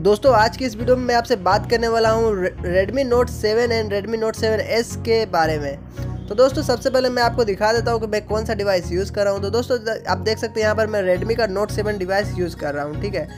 दोस्तों, आज की इस वीडियो में मैं आपसे बात करने वाला हूँ Redmi Note 7 and Redmi Note 7s के बारे में। तो दोस्तों, सबसे पहले मैं आपको दिखा देता हूँ कि मैं कौन सा डिवाइस यूज़ कर रहा हूँ। तो दोस्तों, आप देख सकते हैं यहाँ पर मैं Redmi का Note 7 डिवाइस यूज़ कर रहा हूँ, ठीक है?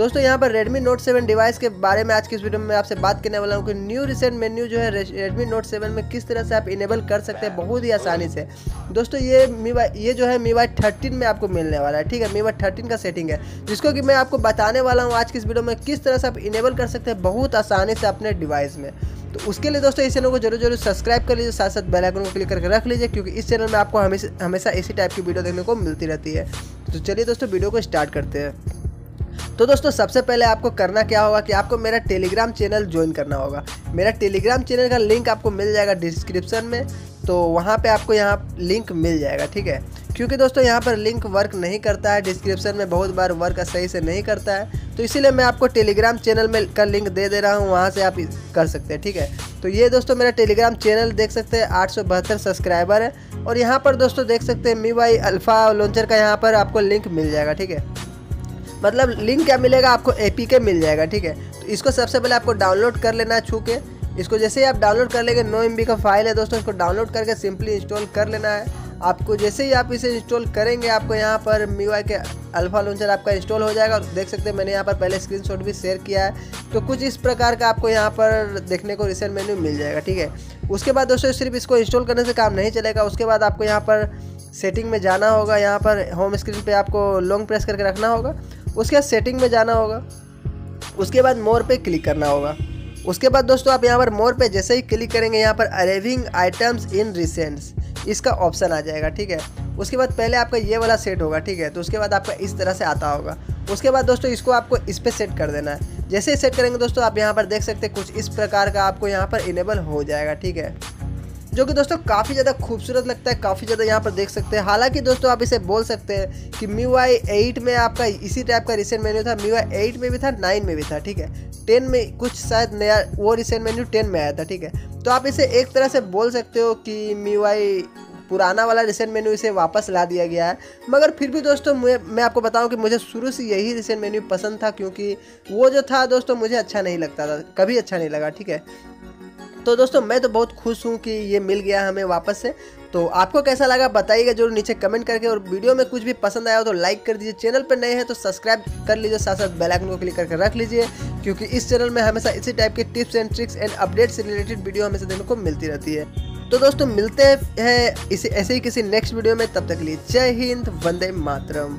दोस्तों, यहाँ पर Redmi Note 7 डिवाइस के बारे में आज की इस वीडियो में आपसे बात करने वाला हूँ कि न्यू रिसेंट मेन्यू जो है Redmi Note 7 में किस तरह से आप इनेबल कर सकते हैं, बहुत ही आसानी से। दोस्तों, ये मी ये जो है मी वाई थर्टीन में आपको मिलने वाला है, ठीक है? मी वाई थर्टीन का सेटिंग है, जिसको कि मैं आपको बताने वाला हूँ आज की इस वीडियो में किस तरह से आप इनेबल कर सकते हैं बहुत आसानी से अपने डिवाइस में। तो उसके लिए दोस्तों, इस चैनल को ज़रूर ज़रूर सब्सक्राइब कर लीजिए साथ साथ बेल आइकन को क्लिक करके रख लीजिए, क्योंकि इस चैनल में आपको हमेशा हमेशा इसी टाइप की वीडियो देखने को मिलती रहती है। तो चलिए दोस्तों वीडियो को स्टार्ट करते हैं। तो दोस्तों, सबसे पहले आपको करना क्या होगा कि आपको मेरा टेलीग्राम चैनल ज्वाइन करना होगा। मेरा टेलीग्राम चैनल का लिंक आपको मिल जाएगा डिस्क्रिप्शन में तो वहाँ पे आपको यहाँ लिंक मिल जाएगा, ठीक है? क्योंकि दोस्तों, यहाँ पर लिंक वर्क नहीं करता है डिस्क्रिप्शन में बहुत बार वर्क सही से नहीं करता है तो इसीलिए मैं आपको टेलीग्राम चैनल में का लिंक दे दे रहा हूँ, वहाँ से आप कर सकते हैं, ठीक है? तो ये दोस्तों, मेरा टेलीग्राम चैनल देख सकते हैं, आठ सौ बहत्तर सब्सक्राइबर है, और यहाँ पर दोस्तों, देख सकते हैं मी वाई अल्फ़ा लॉन्चर का यहाँ पर आपको लिंक मिल जाएगा, ठीक है? मतलब लिंक क्या मिलेगा आपको एपी के मिल जाएगा, ठीक है? तो इसको सबसे पहले आपको डाउनलोड कर लेना है छू के इसको जैसे ही आप डाउनलोड कर लेंगे नो एम का फ़ाइल है दोस्तों, इसको डाउनलोड करके सिंपली इंस्टॉल कर लेना है। आपको जैसे ही आप इसे इंस्टॉल करेंगे, आपको यहाँ पर मी के अल्फ़ा लॉन्चर आपका इंस्टॉल हो जाएगा। देख सकते हैं, मैंने यहाँ पर पहले स्क्रीनशॉट भी शेयर किया है। तो कुछ इस प्रकार का आपको यहाँ पर देखने को रिसेंट मेन्यू मिल जाएगा, ठीक है? उसके बाद दोस्तों, सिर्फ़ इसको इंस्टॉल करने से काम नहीं चलेगा। उसके बाद आपको यहाँ पर सेटिंग में जाना होगा। यहाँ पर होम स्क्रीन पर आपको लॉन्ग प्रेस करके रखना होगा। उसके बाद सेटिंग में जाना होगा। उसके बाद मोर पे क्लिक करना होगा। उसके बाद दोस्तों आप यहाँ पर मोर पे जैसे ही क्लिक करेंगे, यहाँ पर अरेविंग आइटम्स इन रिसेंट्स इसका ऑप्शन आ जाएगा, ठीक है? उसके बाद पहले आपका ये वाला सेट होगा, ठीक है? तो उसके बाद आपका इस तरह से आता होगा। उसके बाद दोस्तों इसको आपको इस पर सेट कर देना है। जैसे ही सेट करेंगे दोस्तों, आप यहाँ पर देख सकते हैं कुछ इस प्रकार का आपको यहाँ पर इनेबल हो जाएगा, ठीक है? जो कि दोस्तों काफ़ी ज़्यादा खूबसूरत लगता है, काफ़ी ज़्यादा यहाँ पर देख सकते हैं। हालाँकि दोस्तों आप इसे बोल सकते हैं कि मी वाई एट में आपका इसी टाइप का रिसेंट मेन्यू था। मी वाई एट में भी था नाइन में भी था, ठीक है? टेन में कुछ शायद नया वो रिसेंट मेन्यू टेन में आया था, ठीक है? तो आप इसे एक तरह से बोल सकते हो कि मी वाई पुराना वाला रिसेंट मेन्यू इसे वापस ला दिया गया है। मगर फिर भी दोस्तों मैं आपको बताऊँ कि मुझे शुरू से यही रिसेंट मेन्यू पसंद था, क्योंकि वो जो था दोस्तों मुझे अच्छा नहीं लगता था, कभी अच्छा नहीं लगा, ठीक है? तो दोस्तों, मैं तो बहुत खुश हूँ कि ये मिल गया हमें वापस से। तो आपको कैसा लगा बताइएगा ज़रूर नीचे कमेंट करके और वीडियो में कुछ भी पसंद आया हो तो लाइक कर दीजिए। चैनल पर नए हैं तो सब्सक्राइब कर लीजिए साथ साथ बेल आइकन को क्लिक करके रख लीजिए, क्योंकि इस चैनल में हमेशा इसी टाइप के tips and tricks and update से रिलेटेड वीडियो हमेशा देखने को मिलती रहती है। तो दोस्तों, मिलते हैं ऐसे ही किसी नेक्स्ट वीडियो में, तब तक लिए जय हिंद, वंदे मातरम।